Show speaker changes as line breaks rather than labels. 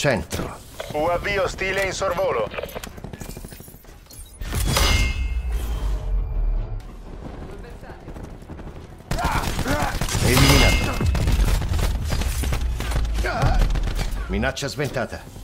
centro.
UAV ostile in sorvolo.
Eliminato. Minaccia sventata.